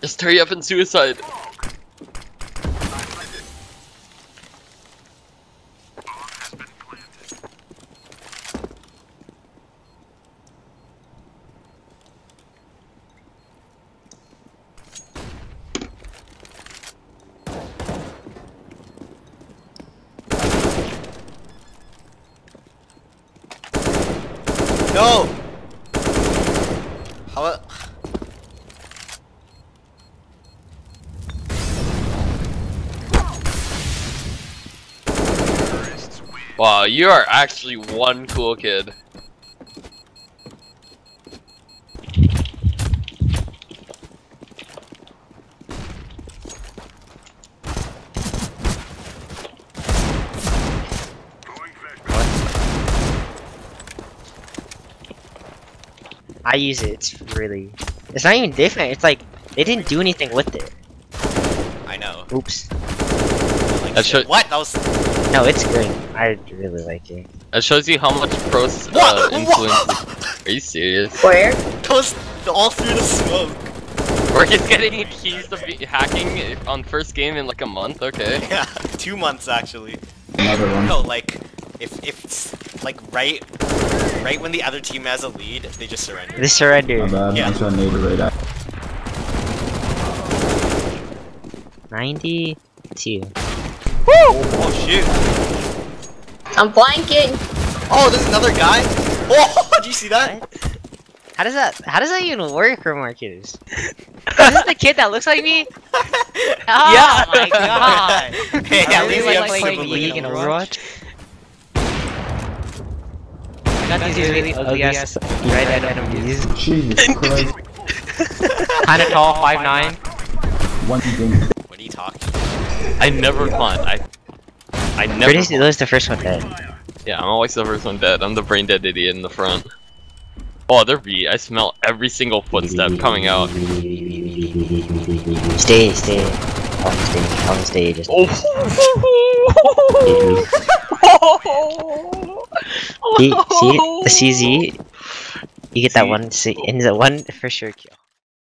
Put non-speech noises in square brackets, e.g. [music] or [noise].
Just hurry up and suicide. No! How Wow, you are actually one cool kid. I use it. It's really. It's not even different. It's like they didn't do anything with it. I know. Oops. Like, That should- what? That was... No, it's great. I really like it. That shows you how much pros uh, What? influence. Are you serious? Where? That was all through the smoke. We're just getting accused of hacking on first game in like a month. Okay. [laughs] Yeah, two months actually. Another one. No, like, if, if it's, like, right... Right when the other team has a lead, they just surrender. They surrender. My bad. Yeah. I shot nade right at. 92. Oh, shoot. I'm flanking. Oh, there's another guy? Oh, [laughs] did you see that? How does that? How does that even work, Marcus? [laughs] Is this the kid that looks like me? [laughs] Oh Yeah. my god! Hey, I at really least we like have playing some League and Overwatch. Overwatch. I got these really ugly ass red enemies. Jesus Christ. Kinda tall, 5'9". One thing. What are you talking I never fought. I. I never. Pretty was the first one dead. Yeah, I'm always the first one dead. I'm the brain dead idiot in the front. Oh, they're B. I smell every single footstep coming out. Stay, stay. On stage, on stage. Just Oh. [laughs] see, see the CZ. You get that [laughs] one, C- and the one for sure kill.